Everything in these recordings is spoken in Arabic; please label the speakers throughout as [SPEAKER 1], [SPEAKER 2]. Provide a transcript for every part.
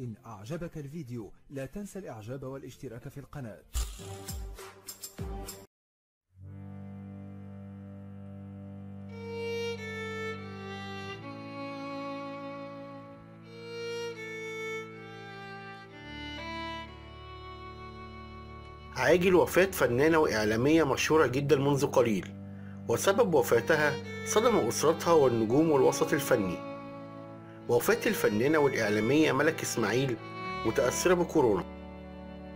[SPEAKER 1] إن أعجبك الفيديو لا تنسى الإعجاب والاشتراك في القناة.
[SPEAKER 2] عاجل وفاة فنانة وإعلامية مشهورة جدا منذ قليل. وسبب وفاتها صدم أسرتها والنجوم والوسط الفني. وفاة الفنانة والإعلامية ملك إسماعيل متأثرة بكورونا.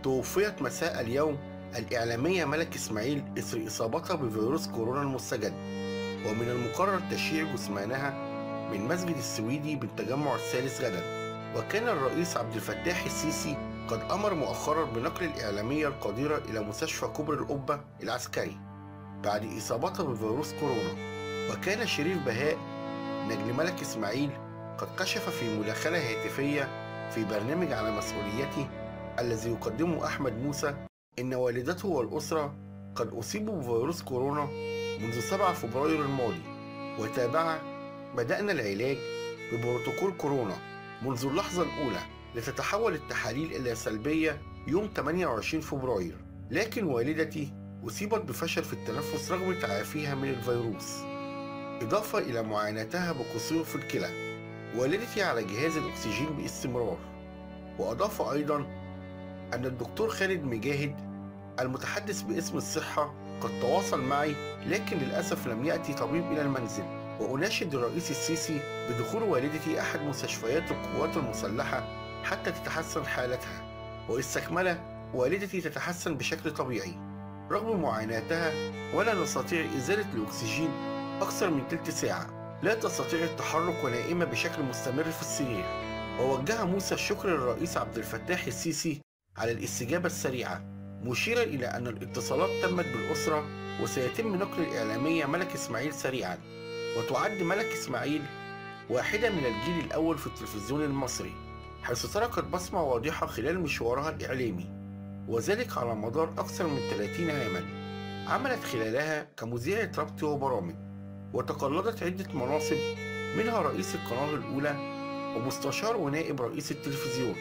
[SPEAKER 2] توفيت مساء اليوم الإعلامية ملك إسماعيل إثر إصابتها بفيروس كورونا المستجد. ومن المقرر تشييع جثمانها من مسجد السويدي بالتجمع الثالث غدا. وكان الرئيس عبد الفتاح السيسي قد أمر مؤخرا بنقل الإعلامية القديرة إلى مستشفى كبر القبة العسكري بعد إصابتها بفيروس كورونا. وكان شريف بهاء نجل ملك إسماعيل قد كشف في مداخلة هاتفية في برنامج على مسؤوليتي الذي يقدمه أحمد موسى إن والدته والأسرة قد أصيبوا بفيروس كورونا منذ 7 فبراير الماضي. وتابع بدأنا العلاج ببروتوكول كورونا منذ اللحظة الأولى لتتحول التحاليل إلى سلبية يوم 28 فبراير. لكن والدتي أصيبت بفشل في التنفس رغم تعافيها من الفيروس. إضافة إلى معاناتها بقصور في الكلى. والدتي على جهاز الأكسجين باستمرار. وأضاف أيضا أن الدكتور خالد مجاهد المتحدث باسم الصحة قد تواصل معي لكن للأسف لم يأتي طبيب إلى المنزل. وأناشد الرئيس السيسي بدخول والدتي أحد مستشفيات القوات المسلحة حتى تتحسن حالتها. واستكمل والدتي تتحسن بشكل طبيعي. رغم معاناتها ولا نستطيع إزالة الأكسجين أكثر من تلت ساعة. لا تستطيع التحرك ونائمة بشكل مستمر في السرير. ووجه موسى الشكر للرئيس عبد الفتاح السيسي على الاستجابة السريعة مشيرا إلى أن الاتصالات تمت بالأسرة وسيتم نقل الإعلامية ملك إسماعيل سريعا. وتعد ملك إسماعيل واحدة من الجيل الأول في التلفزيون المصري حيث تركت بصمة واضحة خلال مشوارها الإعلامي. وذلك على مدار أكثر من 30 عاما عملت خلالها كمذيعة ربط وبرامج. وتقلدت عدة مناصب منها رئيس القناة الأولى ومستشار ونائب رئيس التلفزيون.